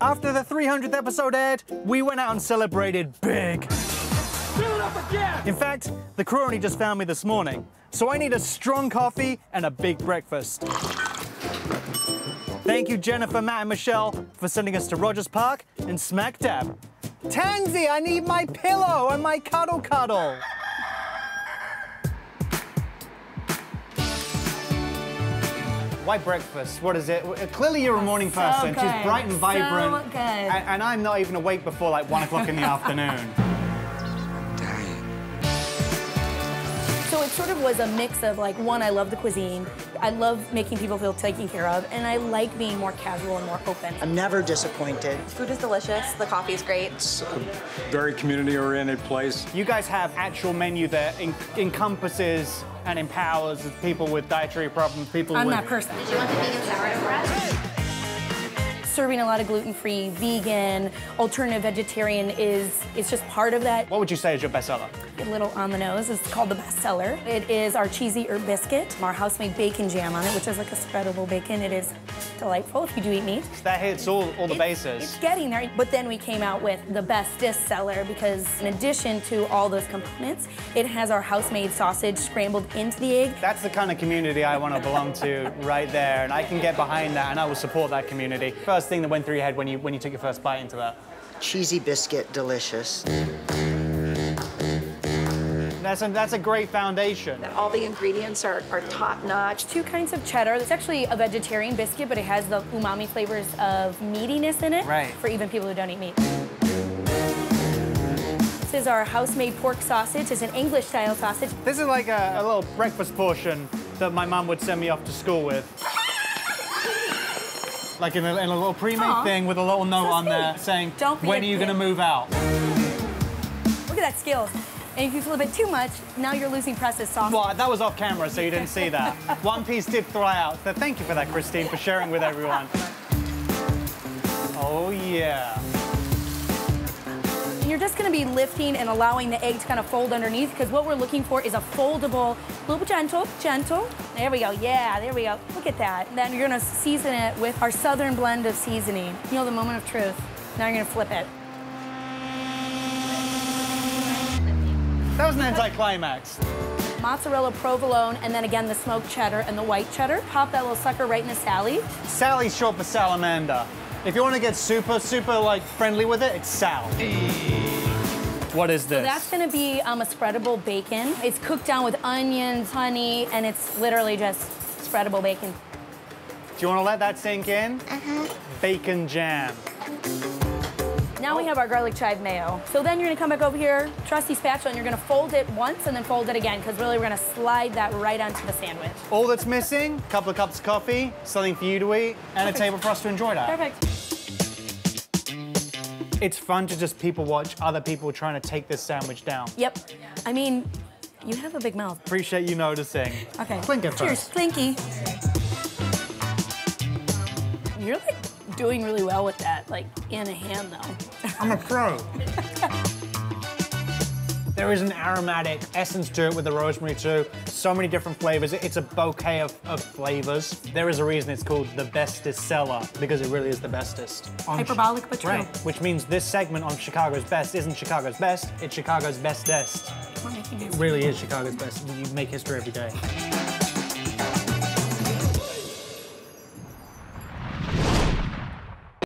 After the 300th episode aired, we went out and celebrated big. In fact, the crew only just found me this morning, so I need a strong coffee and a big breakfast. Thank you, Jennifer, Matt, and Michelle, for sending us to Rogers Park and smack dab. Tansy, I need my pillow and my cuddle cuddle. Why breakfast? What is it? Clearly, you're a morning So person. She's bright and So vibrant. good. And, and I'm not even awake before like one o'clock in the afternoon. So it sort of was a mix of like, one, I love the cuisine. I love making people feel taken care of. And I like being more casual and more open. I'm never disappointed. Food is delicious. The coffee is great. It's a very community-oriented place. You guys have actual menu that en- encompasses and empowers people with dietary problems, people I'm with... that person. Did you want the vegan sourdough bread? Serving a lot of gluten-free, vegan, alternative vegetarian is, it's just part of that. What would you say is your bestseller? A little on the nose. It's called the bestseller. It is our cheesy herb biscuit, our house-made bacon jam on it, which is like a spreadable bacon. It is delightful if you do eat meat. That hits all, all the It's- bases. It's getting there. But then we came out with the bestest seller because in addition to all those components, it has our house-made sausage scrambled into the egg. That's the kind of community I want to belong to right there, and I can get behind that, and I will support that community. First thing that went through your head when you when you took your first bite into that. Cheesy biscuit, delicious. That's a, that's a great foundation. All the ingredients are, are top notch. Two kinds of cheddar. It's actually a vegetarian biscuit, but it has the umami flavors of meatiness in it Right. for even people who don't eat meat. This is our house-made pork sausage. It's an English-style sausage. This is like a, a little breakfast portion that my mum would send me off to school with. Like in a, in a little pre-made thing with a little note So on there saying, Don't when are you going to move out? Look at that skills. And if you flip it too much, now you're losing processed sauce. Well, that was off camera, so you didn't see that. One piece did fly out. So thank you for that, Christine, for sharing with everyone. Oh, yeah. And you're just gonna be lifting and allowing the egg to kind of fold underneath because what we're looking for is a foldable, a little gentle, gentle. There we go, yeah, there we go. Look at that. Then you're gonna season it with our southern blend of seasoning. You know, the moment of truth. Now you're gonna flip it. That was an anticlimax. Mozzarella provolone, and then again the smoked cheddar and the white cheddar. Pop that little sucker right in the Sally. Sally's short for salamander. If you want to get super, super like friendly with it, it's Sal. What is this? So That's gonna be um, a spreadable bacon. It's cooked down with onions, honey, and it's literally just spreadable bacon. Do you want to let that sink in? Uh-huh. Bacon jam. Now we have our garlic chive mayo. So then you're gonna come back over here, trusty spatula, and you're gonna fold it once and then fold it again, because really we're gonna slide that right onto the sandwich. All that's missing, a couple of cups of coffee, something for you to eat, and a table for us to enjoy that. Perfect. It's fun to just people watch other people trying to take this sandwich down. Yep. I mean, you have a big mouth. Appreciate you noticing. Okay. Clinker Cheers, first. Clinky. You're like doing really well with that, like in a hand though. I'm a pro. There is an aromatic essence to it with the rosemary too. So many different flavors. It's a bouquet of, of flavors. There is a reason it's called the bestest seller because it really is the bestest. On Hyperbolic, but true. Right, which means this segment on Chicago's Best isn't Chicago's best, it's Chicago's bestest. We're making It really is Chicago's best. You make history every day.